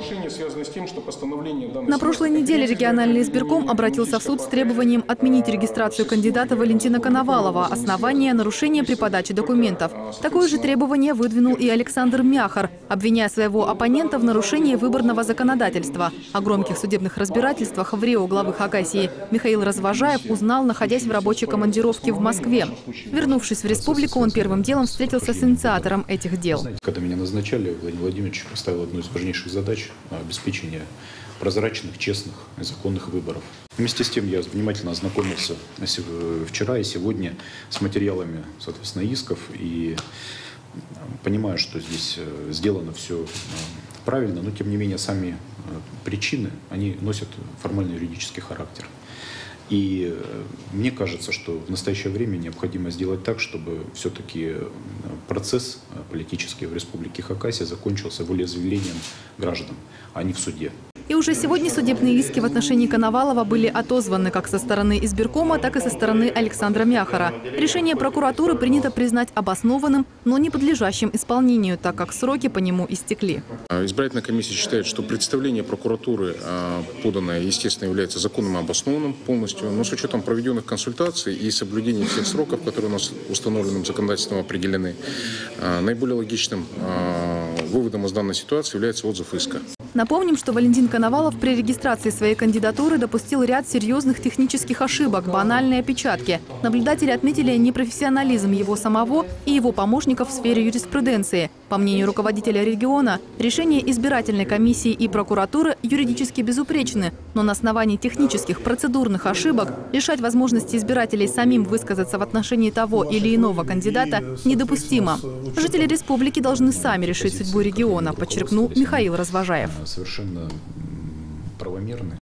Нарушение связано с тем, что постановление данной На прошлой неделе региональный избирком избирком обратился в суд с требованием отменить регистрацию кандидата Валентина Коновалова. Основание – нарушение при подаче документов. Такое же требование выдвинул и Александр Мяхар, обвиняя своего оппонента в нарушении выборного законодательства. О громких судебных разбирательствах в Рио главы Хакасии Михаил Развожаев узнал, находясь в рабочей командировке в Москве. Вернувшись в республику, он первым делом встретился с инициатором этих дел. Когда меня назначали, Владимир Владимирович поставил одну из важнейших задач – обеспечение прозрачных, честных и законных выборов. Вместе с тем я внимательно ознакомился вчера и сегодня с материалами, соответственно, исков и понимаю, что здесь э, сделано все э, правильно, но тем не менее сами э, причины, они носят формальный юридический характер. И мне кажется, что в настоящее время необходимо сделать так, чтобы все-таки процесс политический в Республике Хакасия закончился волеизъявлением граждан, а не в суде. И уже сегодня судебные иски в отношении Коновалова были отозваны как со стороны избиркома, так и со стороны Александра Мяхара. Решение прокуратуры принято признать обоснованным, но не подлежащим исполнению, так как сроки по нему истекли. А, избирательная комиссия считает, что представление прокуратуры, а, поданное, естественно, является законным и обоснованным полностью, но с учетом проведенных консультаций и соблюдения всех сроков, которые у нас установленным законодательством определены, а, наиболее логичным выводом из данной ситуации является отзыв иска. Напомним, что Валентин Коновалов при регистрации своей кандидатуры допустил ряд серьезных технических ошибок, банальные опечатки. Наблюдатели отметили непрофессионализм его самого и его помощников в сфере юриспруденции. По мнению руководителя региона, решения избирательной комиссии и прокуратуры юридически безупречны, но на основании технических процедурных ошибок лишать возможности избирателей самим высказаться в отношении того или иного кандидата недопустимо. Жители республики должны сами решить судьбу региона, подчеркнул Михаил Развожаев совершенно правомерны.